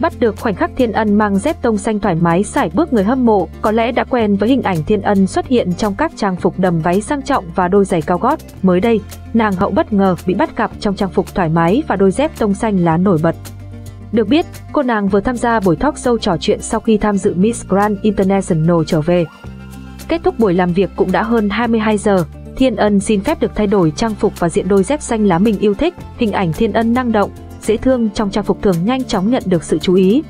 Bắt được khoảnh khắc Thiên Ân mang dép tông xanh thoải mái sải bước người hâm mộ, có lẽ đã quen với hình ảnh Thiên Ân xuất hiện trong các trang phục đầm váy sang trọng và đôi giày cao gót. Mới đây, nàng hậu bất ngờ bị bắt gặp trong trang phục thoải mái và đôi dép tông xanh lá nổi bật. Được biết, cô nàng vừa tham gia buổi talk show trò chuyện sau khi tham dự Miss Grand International trở về. Kết thúc buổi làm việc cũng đã hơn 22 giờ, Thiên Ân xin phép được thay đổi trang phục và diện đôi dép xanh lá mình yêu thích, hình ảnh Thiên Ân năng động, dễ thương trong trang phục thường nhanh chóng nhận được sự chú ý.